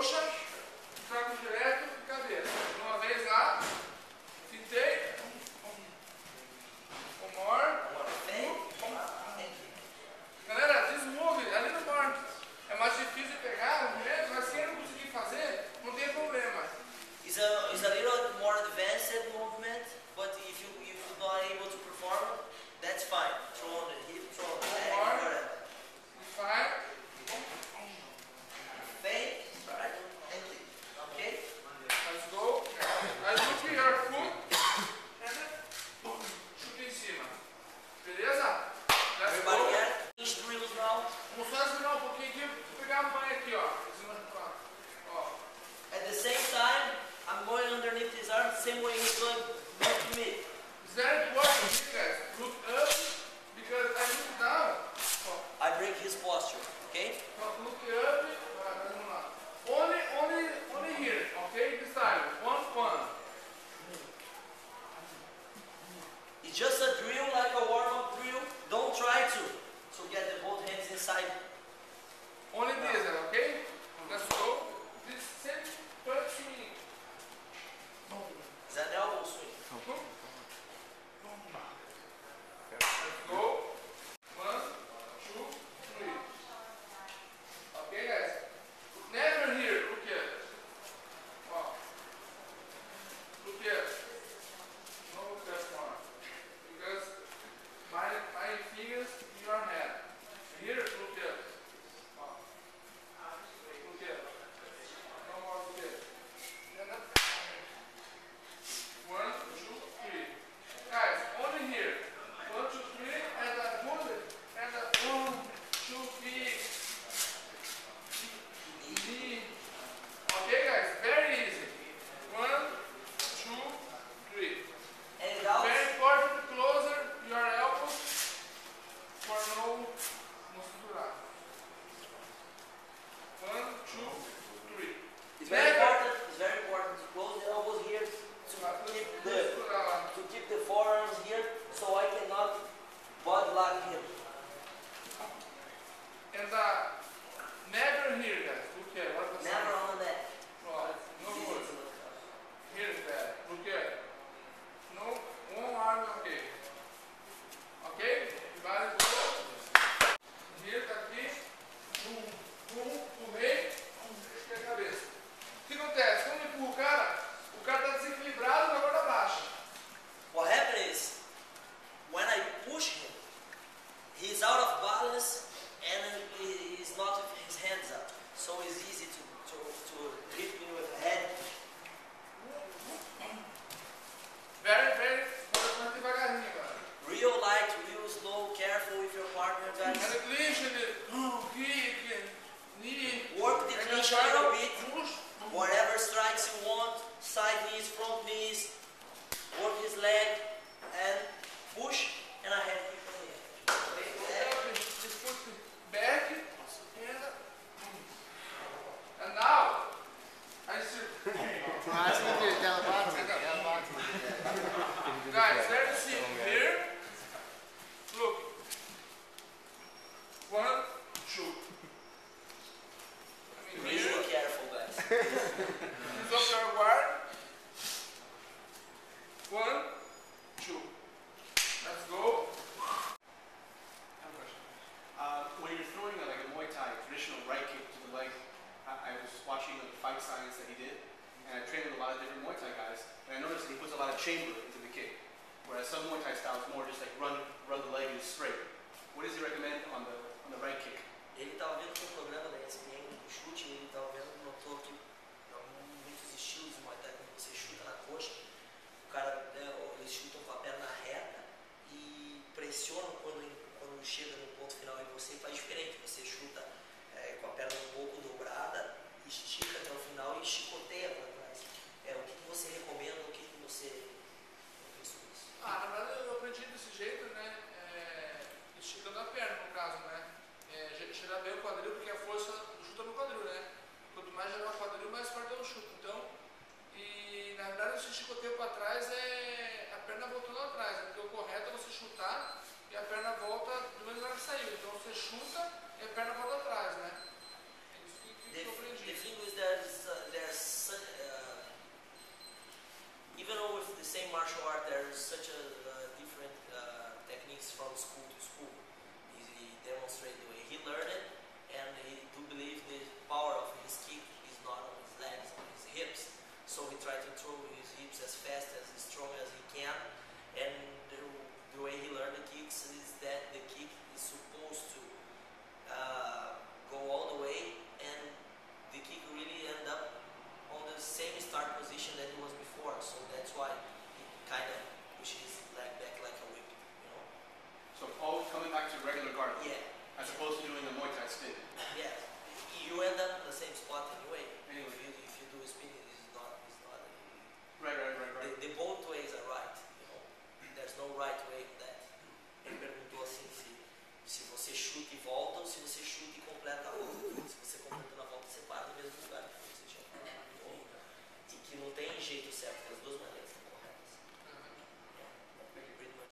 motion. same way very important. It's very important to close the elbows here to keep the to keep the forearms here, so I cannot body lock him. And uh, never here, guys. Look here. What was Never on the neck. Oh, no Easy good. to look up. Here is that. Look here. No, one arm, okay. Ok? Everybody go. Here, tá aqui. Pum, pum, empurrei. Pum, deixa a cabeça. O que acontece? Quando eu empurro o cara, o cara tá desequilibrado na corda baixa. What happened is, when I push him, he's out of balance and he- he's not with his hands up. So it's easy to, to, to hit me with the head. Very, very, bastante devagarinho, galera. Real light, real slow, careful with your partner, guys. And the clinch, and the oh, kick, and knee. Work the and clinch then a little try to bit. push. Whatever strikes you want, side knees, front knees, work his leg and push and I have kick from here. Just put the back and and now I see Acho que ele dela bate, ela bate. guys very simple here. Look. One, two. I mean here. Really careful guys. Use up your. One, two. Let's go. Uh, when you're throwing a, like a Muay Thai traditional right kick to the leg, I, I was watching the fight science that he did, and I trained with a lot of different Muay Thai guys, and I noticed that he puts a lot of chamber into the kick, whereas some Muay Thai styles more just like run run the leg and it's straight. What does he recommend on the on the right kick? Ele estava vendo que o programa da ESPN do chute, ele estava vendo, notou que há muitos estilos de Muay Thai, quando você chuta na coxa, o cara, né, eles chutam com a perna reta e pressionam quando, quando chega no ponto final e você faz diferente, você chuta é, com a perna um pouco dobrada, estica até o final e chicoteia para trás. É, o que, você recomenda, o que, você? Ah, na verdade eu aprendi desse jeito, né? É, esticando a perna, no caso, né? É, bem o quadril, porque a força é no quadril, né? Quanto mais girar o quadril, mais forte é o chute. Então, e na verdade esse chicoteio para trás é a perna voltando atrás, né? Porque o correto é você chutar e a perna volta do mesmo lugar que saiu. Então você chuta e a perna volta atrás, né? É isso que, que The, eu the aprendi. thing is there's uh, there's uh, even though with the same martial art there's such a end up in the same spot anyway. anyway. If, you, if you do a it's not, it's not. Right, right, right, right. The, the both ways are right. You know, there's no right way in that.